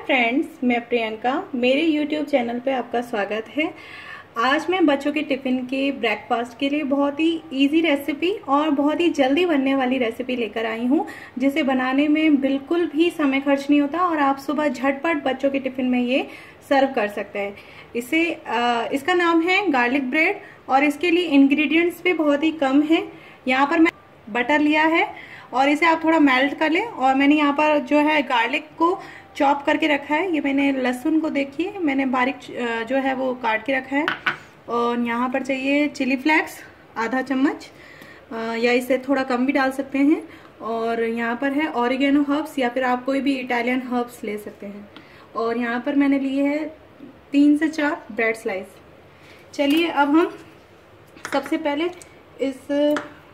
Friends मैं प्रियंका, मेरे YouTube channel पे आपका स्वागत है। आज मैं बच्चों के टिफ़िन के ब्रेकफास्ट के लिए बहुत ही इजी रेसिपी और बहुत ही जल्दी बनने वाली रेसिपी लेकर आई हूँ, जिसे बनाने में बिल्कुल भी समय खर्च नहीं होता और आप सुबह झटपट बच्चों के टिफ़िन में ये सर्व कर सकते हैं। इसे इसका नाम है गार्लिक ब्रेड और इसके लिए इन्ग्रीडियंट्स भी बहुत ही कम है। यहाँ पर मैं बटर लिया है और इसे आप थोड़ा मेल्ट कर लें और मैंने यहाँ पर जो है गार्लिक को चॉप करके रखा है। ये मैंने लहसुन को देखिए, मैंने बारीक जो है वो काट के रखा है। और यहाँ पर चाहिए चिली फ्लैक्स, आधा चम्मच या इसे थोड़ा कम भी डाल सकते हैं। और यहाँ पर है ऑरिगेनो हर्ब्स या फिर आप कोई भी इटालियन हर्ब्स ले सकते हैं। और यहाँ पर मैंने लिए है तीन से चार ब्रेड स्लाइस चलिए अब हम सबसे पहले इस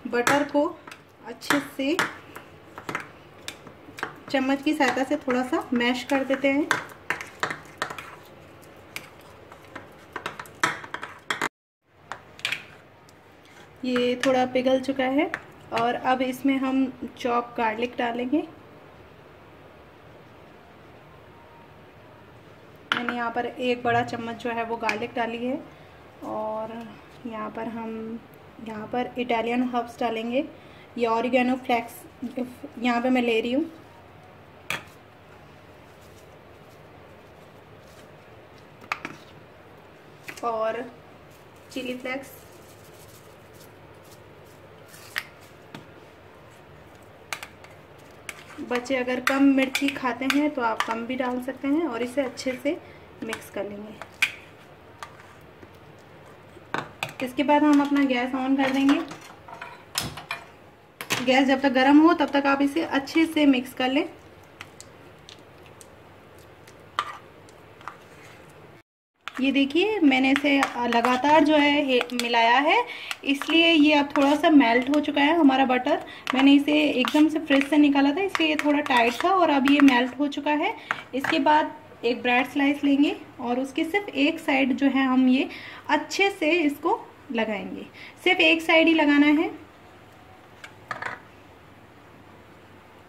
बटर को अच्छे से चम्मच की सहायता से थोड़ा सा मैश कर देते हैं। ये थोड़ा पिघल चुका है और अब इसमें हम चॉप गार्लिक डालेंगे। मैंने यहाँ पर एक बड़ा चम्मच जो है वो गार्लिक डाली है और यहाँ पर हम, यहाँ पर इटालियन हर्ब्स डालेंगे। ये ऑरिगेनो फ्लैक्स, यहाँ पे मैं ले रही हूँ। और चिली फ्लेक्स बच्चे अगर कम मिर्ची खाते हैं तो आप कम भी डाल सकते हैं और इसे अच्छे से मिक्स कर लेंगे। इसके बाद हम अपना गैस ऑन कर देंगे। गैस जब तक गर्म हो तब तक आप इसे अच्छे से मिक्स कर लें। ये देखिए, मैंने इसे लगातार जो है मिलाया है। इसलिए ये अब थोड़ा सा मेल्ट हो चुका है हमारा बटर मैंने इसे एकदम से फ्रिज से निकाला था, इसलिए ये थोड़ा टाइट था और अब ये मेल्ट हो चुका है। इसके बाद एक ब्रेड स्लाइस लेंगे और उसके सिर्फ़ एक साइड जो है हम ये अच्छे से इसको लगाएँगे। सिर्फ़ एक साइड ही लगाना है।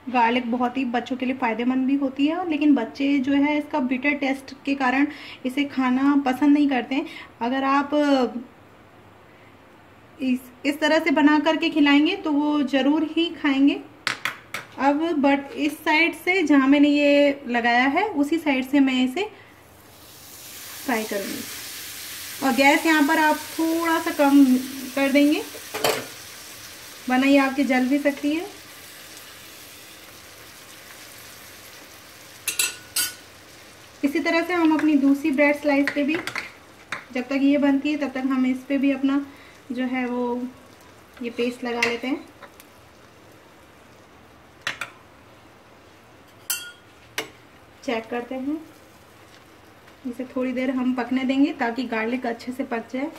गार्लिक बहुत ही बच्चों के लिए फ़ायदेमंद भी होती है, लेकिन बच्चे जो है, इसका बिटर टेस्ट के कारण इसे खाना पसंद नहीं करते अगर आप, इस इस तरह से बना करके खिलाएँगे तो वो ज़रूर ही खाएँगे। अब बट इस साइड से जहाँ मैंने ये लगाया है, उसी साइड से मैं इसे फ्राई करूँगी। और गैस यहाँ पर आप थोड़ा सा कम कर देंगे। वरना ये आपकी जल भी सकती है। इसी तरह से हम अपनी दूसरी ब्रेड स्लाइस पे भी, जब तक ये बनती है, तब तक हम इस पे भी अपना जो है वो, ये पेस्ट लगा लेते हैं। चेक करते हैं। इसे थोड़ी देर हम पकने देंगे ताकि गार्लिक अच्छे से पक जाए।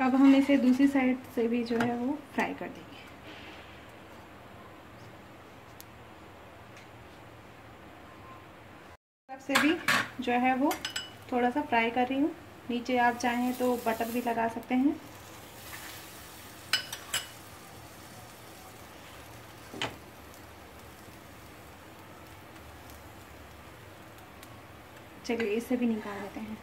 अब हम इसे दूसरी साइड से भी जो है वो फ्राई कर देंगे। से भी जो है वो थोड़ा सा फ्राई कर रही हूँ। नीचे आप चाहें तो बटर भी लगा सकते हैं। चलिए इसे भी निकाल देते हैं।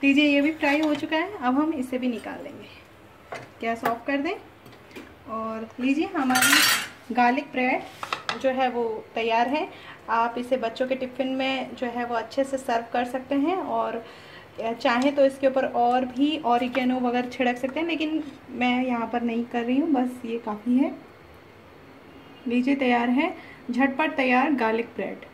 लीजिए ये भी फ्राई हो चुका है, अब हम इसे भी निकाल लेंगे। गैस ऑफ़ कर दें और लीजिए हमारी गार्लिक ब्रेड जो है वो तैयार है। आप इसे बच्चों के टिफ़िन में जो है वो अच्छे से सर्व कर सकते हैं और चाहें तो इसके ऊपर और भी ऑरिगेनो वगैरह छिड़क सकते हैं, लेकिन मैं यहाँ पर नहीं कर रही हूँ, बस ये काफ़ी है। लीजिए, तैयार है। झटपट तैयार गार्लिक ब्रेड।